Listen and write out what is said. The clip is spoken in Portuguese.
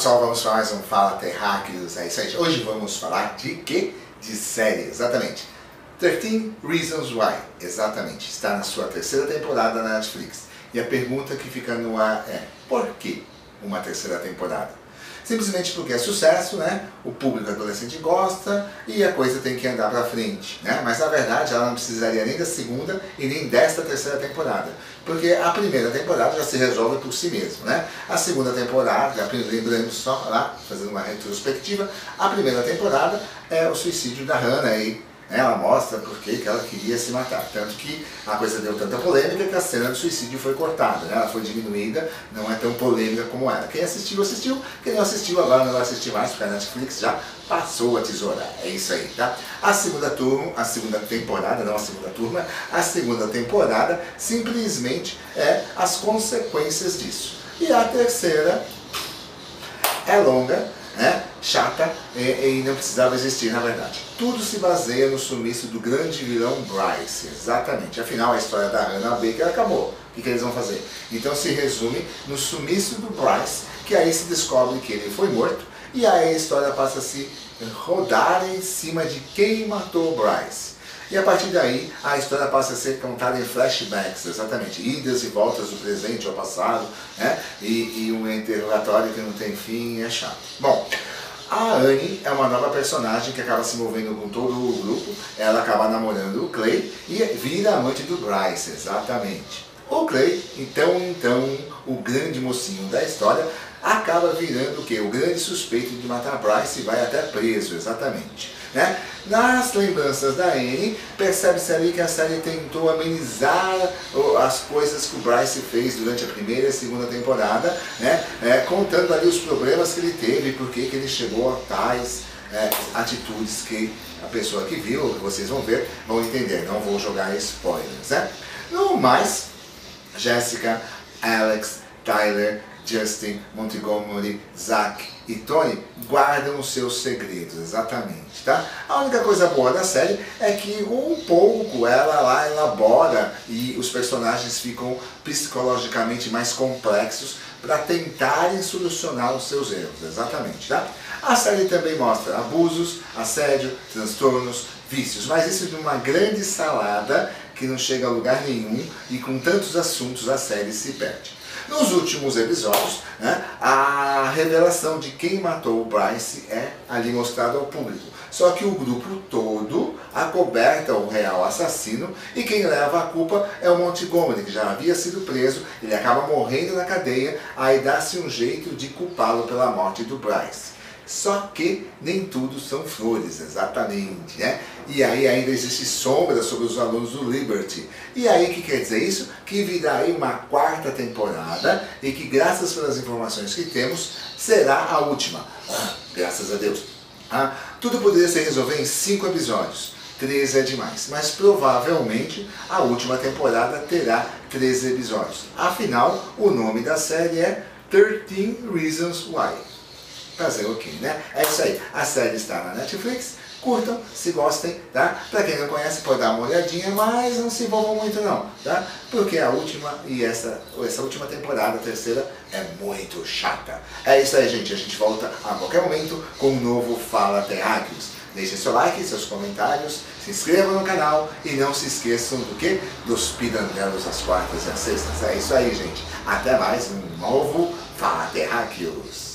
pessoal, vamos para mais um Fala Terráqueos. É isso aí. Hoje vamos falar de quê? De série, exatamente. 13 Reasons Why, exatamente. Está na sua terceira temporada na Netflix. E a pergunta que fica no ar é: por que uma terceira temporada? Simplesmente porque é sucesso, né? O público adolescente gosta e a coisa tem que andar para frente, né? Mas na verdade ela não precisaria nem da segunda e nem desta terceira temporada, porque a primeira temporada já se resolve por si mesmo, né? A segunda temporada, lembrando só lá, fazendo uma retrospectiva, a primeira temporada é o suicídio da Hannah né, ela mostra por que ela queria se matar. Tanto que a coisa deu tanta polêmica que a cena do suicídio foi cortada, né? ela foi diminuída, não é tão polêmica como era. Quem assistiu, assistiu. Quem não assistiu, agora não vai assistir mais, porque a Netflix já passou a tesoura. É isso aí, tá? A segunda turma, a segunda temporada, não a segunda turma, a segunda temporada simplesmente é as consequências disso. E a terceira é longa, né? Chata e, e, não precisava existir na verdade. Tudo se baseia no sumiço do grande vilão Bryce, exatamente. Afinal, a história da Hannah Baker acabou. O que, que eles vão fazer? Então se resume no sumiço do Bryce, que aí se descobre que ele foi morto, e aí a história passa a se rodar em cima de quem matou o Bryce. E a partir daí, a história passa a ser contada em flashbacks, exatamente, idas e voltas do presente ao passado, né? e, e um interrogatório que não tem fim, é chato. Bom, a Anne é uma nova personagem que acaba se envolvendo com todo o grupo, ela acaba namorando o Clay e vira amante do Bryce, exatamente. O Clay, então, então, o grande mocinho da história, acaba virando o quê? O grande suspeito de matar Bryce e vai até preso, exatamente. Né? Nas lembranças da Anne, percebe-se ali que a série tentou amenizar as coisas que o Bryce fez durante a primeira e a segunda temporada, né? É, contando ali os problemas que ele teve, por que ele chegou a tais é, atitudes que a pessoa que viu, que vocês vão ver, vão entender. Não vou jogar spoilers. Né? No mais, Jessica, Alex, Tyler, Justin, Montgomery, Zach e Tony guardam os seus segredos, exatamente, tá? A única coisa boa da série é que um pouco ela lá elabora e os personagens ficam psicologicamente mais complexos para tentarem solucionar os seus erros, exatamente, tá? A série também mostra abusos, assédio, transtornos, vícios, mas isso de uma grande salada que não chega a lugar nenhum e com tantos assuntos a série se perde. Nos últimos episódios, né, a revelação de quem matou o Bryce é ali mostrada ao público. Só que o grupo todo acoberta o real assassino e quem leva a culpa é o Montgomery, que já havia sido preso, ele acaba morrendo na cadeia, aí dá-se um jeito de culpá-lo pela morte do Bryce. Só que nem tudo são flores, exatamente, né? E aí ainda existe sombra sobre os alunos do Liberty. E aí o que quer dizer isso? Que virá aí uma quarta temporada e que graças pelas informações que temos, será a última. Ah, graças a Deus. Ah, tudo poderia se resolver em cinco episódios. 13 é demais, mas provavelmente a última temporada terá 13 episódios. Afinal, o nome da série é 13 Reasons Why fazer o quê, né? É isso aí. A série está na Netflix. Curtam, se gostem, tá? Pra quem não conhece, pode dar uma olhadinha, mas não se envolvam muito não, tá? Porque a última e essa, essa última temporada, a terceira, é muito chata. É isso aí, gente. A gente volta a qualquer momento com um novo Fala Terráqueos. Deixem seu like, seus comentários, se inscrevam no canal e não se esqueçam do que? Dos pidandelos às quartas e às sextas. É isso aí, gente. Até mais um novo Fala Terráqueos.